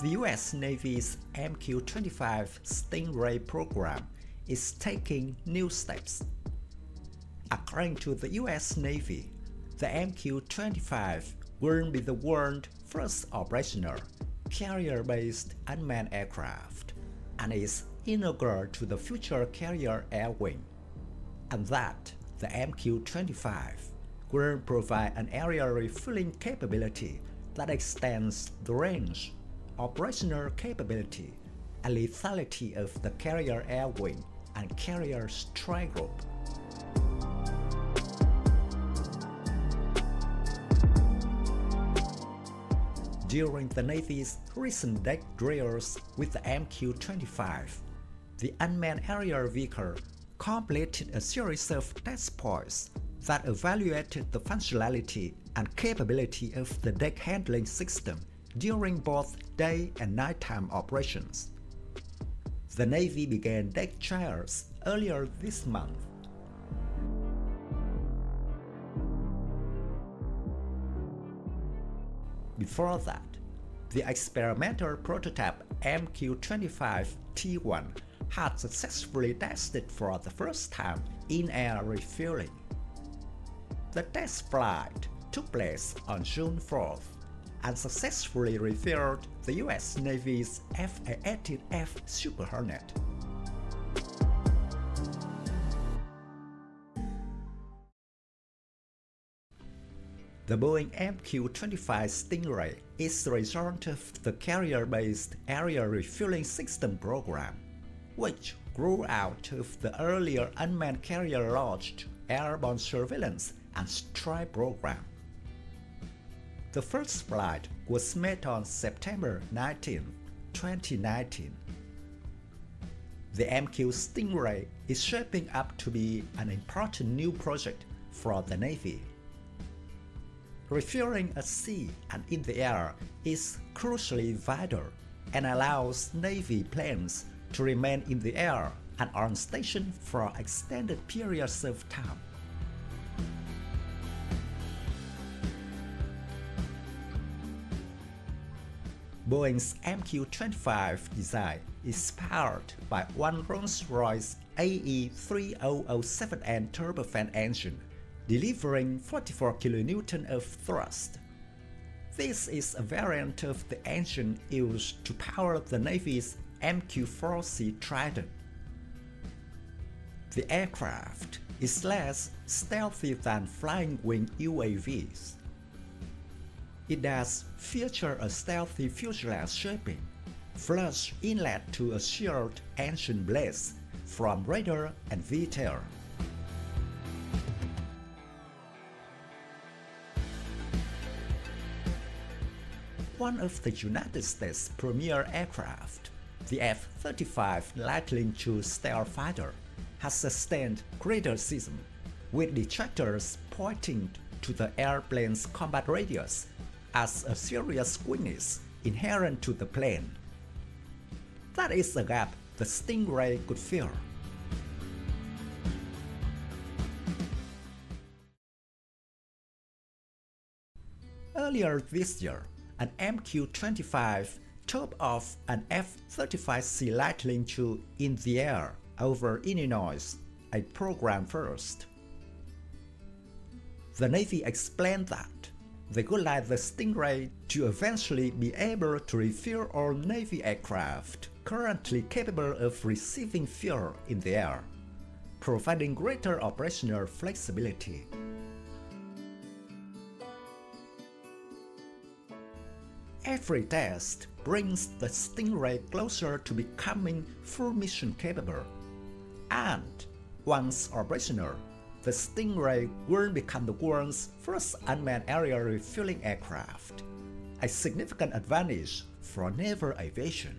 The US Navy's MQ-25 Stingray program is taking new steps. According to the US Navy, the MQ-25 will be the world's first operational carrier-based unmanned aircraft and is integral to the future carrier air wing, and that the MQ-25 will provide an aerial refueling capability that extends the range, operational capability, and lethality of the carrier air wing and carrier strike group. During the Navy's recent deck drills with the MQ-25, the unmanned aerial vehicle completed a series of test points that evaluated the functionality and capability of the deck handling system during both day and nighttime operations. The Navy began deck trials earlier this month. Before that, the experimental prototype MQ-25T1 had successfully tested for the first time in-air refueling. The test flight took place on June 4th and successfully refueled the US Navy's F-18F uh, Super Hornet. The Boeing MQ-25 Stingray is the result of the carrier-based aerial refueling system program, which grew out of the earlier unmanned carrier-launched airborne surveillance and strike program. The first flight was made on September 19, 2019. The MQ Stingray is shaping up to be an important new project for the Navy. Refueling at sea and in the air is crucially vital and allows Navy planes to remain in the air and on station for extended periods of time. Boeing's MQ-25 design is powered by one Rolls-Royce AE3007N turbofan engine, delivering 44 kN of thrust. This is a variant of the engine used to power the Navy's MQ-4C Triton. The aircraft is less stealthy than flying wing UAVs it does feature a stealthy fuselage shaping, flush inlet to a shield engine blades from radar and V-tail. One of the United States' premier aircraft, the F-35 Lightning II stealth fighter, has sustained criticism, with detractors pointing to the airplane's combat radius as a serious weakness inherent to the plane. That is a gap the Stingray could fill. Earlier this year, an MQ-25 topped off an F-35C Lightning II in the air over Illinois, a program first. The Navy explained that they would like the Stingray to eventually be able to refuel all Navy aircraft currently capable of receiving fuel in the air, providing greater operational flexibility. Every test brings the Stingray closer to becoming full mission capable, and once operational, the Stingray will become the world's first unmanned aerial refueling aircraft, a significant advantage for naval aviation.